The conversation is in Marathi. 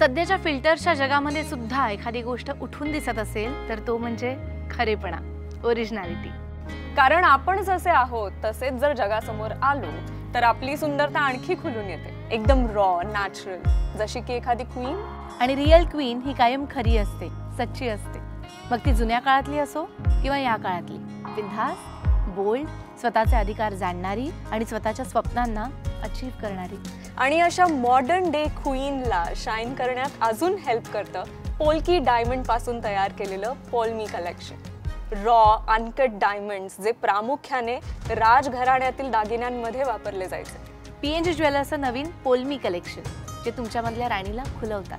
सध्याच्या फिल्टर्सच्या जगामध्ये सुद्धा एखादी गोष्ट उठून दिसत असेल तर तो म्हणजे खरेपणा ओरिजिनॅलिटी कारण आपण जसे आहोत तसेच जर जगासमोर आलो तर आपली सुंदरता आणखी खुलून येते. एकदम रॉ नॅचरल जशी की एखादी क्वीन आणि रिअल क्वीन ही कायम खरी असते सच्ची असते. मग ती जुन्या काळातली असो किंवा या काळातली. बिनधास बोल्ड स्वतःचे अधिकार जाणणारी आणि स्वतःच्या स्वप्नांना अचीव करणारी. आणि अशा मॉडर्न डे क्वीनला शाईन करण्यात अजून हेल्प करतं पोल्की डायमंडपासून तयार केलेलं Polmi collection raw uncut diamonds जे प्रामुख्याने राजघराण्यातील दागिन्यांमध्ये वापरले जायचे. पी एन जी ज्वेलर्सचं नवीन पोलमी कलेक्शन जे तुमच्यामधल्या राणीला खुलवतात.